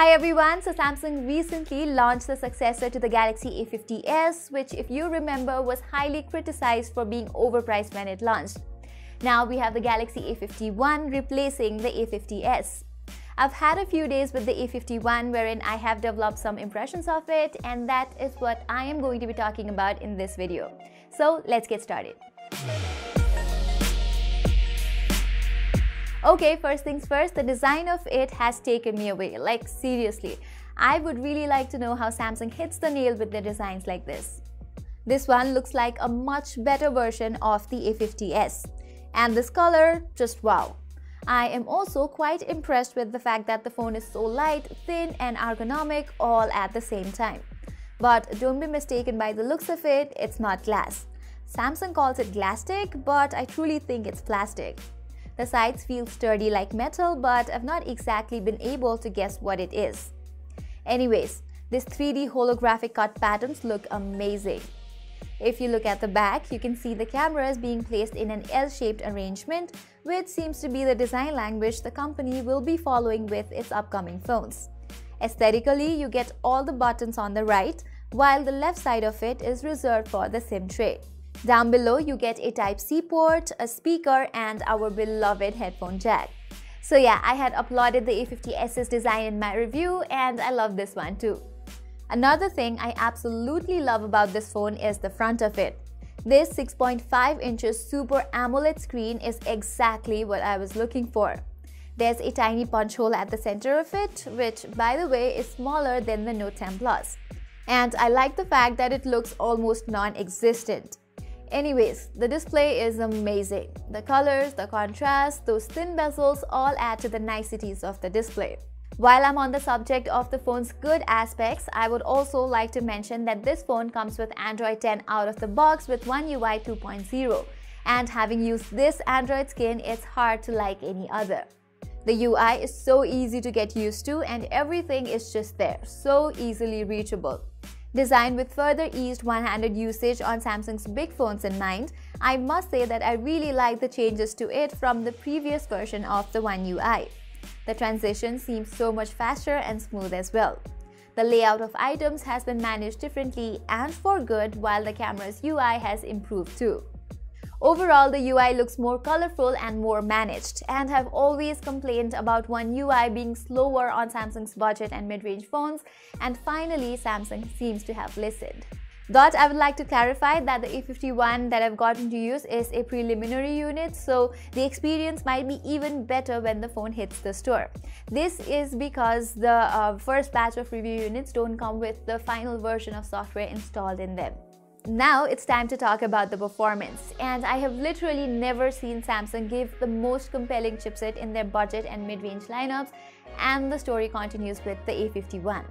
Hi everyone, so Samsung recently launched the successor to the Galaxy A50s, which if you remember was highly criticized for being overpriced when it launched. Now we have the Galaxy A51 replacing the A50s. I've had a few days with the A51 wherein I have developed some impressions of it and that is what I am going to be talking about in this video. So let's get started. Okay, first things first, the design of it has taken me away. Like seriously, I would really like to know how Samsung hits the nail with their designs like this. This one looks like a much better version of the A50s. And this color, just wow. I am also quite impressed with the fact that the phone is so light, thin and ergonomic all at the same time. But don't be mistaken by the looks of it, it's not glass. Samsung calls it Glastic, but I truly think it's plastic. The sides feel sturdy like metal, but I've not exactly been able to guess what it is. Anyways, these 3D holographic cut patterns look amazing. If you look at the back, you can see the cameras being placed in an L-shaped arrangement, which seems to be the design language the company will be following with its upcoming phones. Aesthetically, you get all the buttons on the right, while the left side of it is reserved for the SIM tray. Down below, you get a Type-C port, a speaker, and our beloved headphone jack. So yeah, I had uploaded the A50s's design in my review and I love this one too. Another thing I absolutely love about this phone is the front of it. This 6.5 inches Super AMOLED screen is exactly what I was looking for. There's a tiny punch hole at the center of it, which by the way is smaller than the Note 10 Plus. And I like the fact that it looks almost non-existent. Anyways, the display is amazing. The colors, the contrast, those thin bezels all add to the niceties of the display. While I'm on the subject of the phone's good aspects, I would also like to mention that this phone comes with Android 10 out of the box with One UI 2.0. And having used this Android skin, it's hard to like any other. The UI is so easy to get used to and everything is just there, so easily reachable. Designed with further eased one-handed usage on Samsung's big phones in mind, I must say that I really like the changes to it from the previous version of the One UI. The transition seems so much faster and smooth as well. The layout of items has been managed differently and for good while the camera's UI has improved too. Overall, the UI looks more colorful and more managed, and have always complained about One UI being slower on Samsung's budget and mid-range phones, and finally Samsung seems to have listened. But I would like to clarify that the A51 that I've gotten to use is a preliminary unit, so the experience might be even better when the phone hits the store. This is because the uh, first batch of review units don't come with the final version of software installed in them. Now it's time to talk about the performance and I have literally never seen Samsung give the most compelling chipset in their budget and mid-range lineups and the story continues with the A51.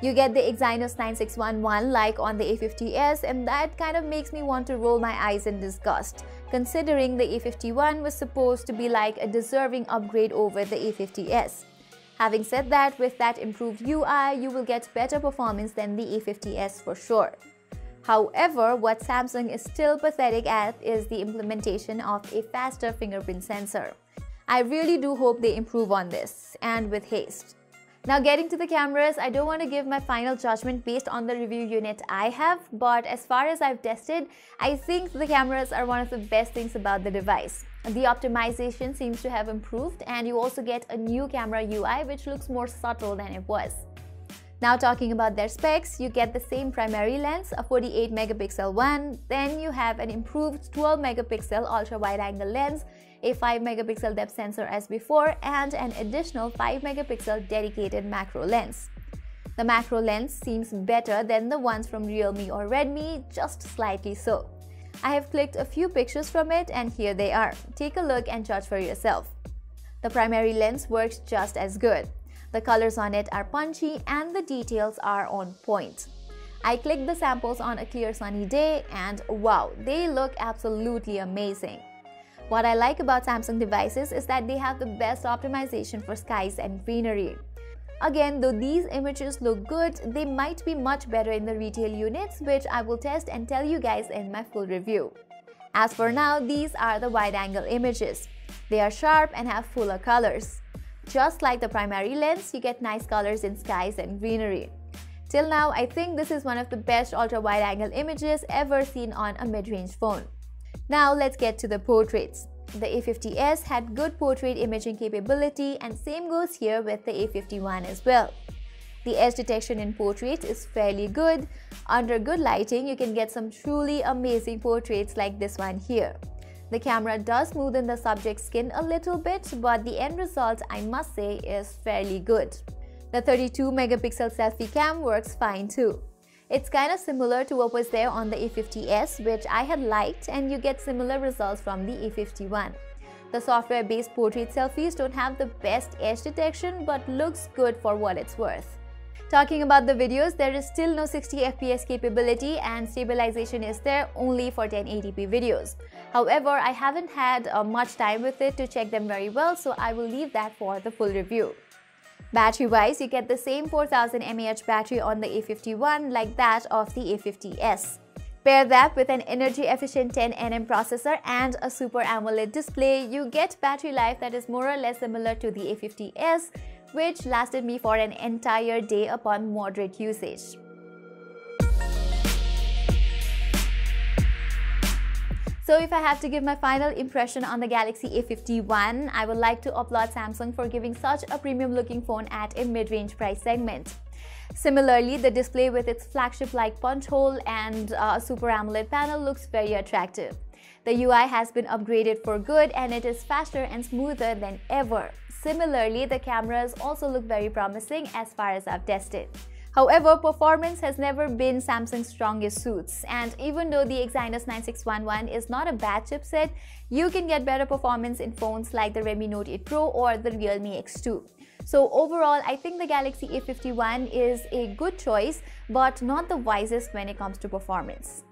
You get the Exynos 9611 like on the A50s and that kind of makes me want to roll my eyes in disgust considering the A51 was supposed to be like a deserving upgrade over the A50s. Having said that, with that improved UI, you will get better performance than the A50s for sure. However, what Samsung is still pathetic at is the implementation of a faster fingerprint sensor. I really do hope they improve on this, and with haste. Now getting to the cameras, I don't want to give my final judgment based on the review unit I have, but as far as I've tested, I think the cameras are one of the best things about the device. The optimization seems to have improved and you also get a new camera UI which looks more subtle than it was. Now talking about their specs, you get the same primary lens, a 48 megapixel one, then you have an improved 12 megapixel ultra wide angle lens, a 5 megapixel depth sensor as before, and an additional 5 megapixel dedicated macro lens. The macro lens seems better than the ones from Realme or Redmi, just slightly so. I have clicked a few pictures from it and here they are. Take a look and judge for yourself. The primary lens works just as good. The colors on it are punchy and the details are on point. I clicked the samples on a clear sunny day and wow, they look absolutely amazing. What I like about Samsung devices is that they have the best optimization for skies and greenery. Again, though these images look good, they might be much better in the retail units, which I will test and tell you guys in my full review. As for now, these are the wide-angle images. They are sharp and have fuller colors. Just like the primary lens, you get nice colors in skies and greenery. Till now, I think this is one of the best ultra-wide-angle images ever seen on a mid-range phone. Now let's get to the portraits. The A50s had good portrait imaging capability and same goes here with the A51 as well. The edge detection in portraits is fairly good. Under good lighting, you can get some truly amazing portraits like this one here. The camera does smoothen the subject's skin a little bit, but the end result, I must say, is fairly good. The 32 megapixel selfie cam works fine too. It's kind of similar to what was there on the A50s, which I had liked, and you get similar results from the A51. The software-based portrait selfies don't have the best edge detection, but looks good for what it's worth. Talking about the videos, there is still no 60 FPS capability and stabilization is there only for 1080p videos. However, I haven't had uh, much time with it to check them very well, so I will leave that for the full review. Battery-wise, you get the same 4000 mAh battery on the A51 like that of the A50s. Pair that with an energy-efficient 10nm processor and a Super AMOLED display, you get battery life that is more or less similar to the A50s, which lasted me for an entire day upon moderate usage. So if I have to give my final impression on the Galaxy A51, I would like to applaud Samsung for giving such a premium looking phone at a mid-range price segment. Similarly, the display with its flagship-like punch hole and uh, Super AMOLED panel looks very attractive. The UI has been upgraded for good and it is faster and smoother than ever. Similarly, the cameras also look very promising as far as I've tested. However, performance has never been Samsung's strongest suits, and even though the Exynos 9611 is not a bad chipset, you can get better performance in phones like the Redmi Note 8 Pro or the Realme X2. So overall, I think the Galaxy A51 is a good choice, but not the wisest when it comes to performance.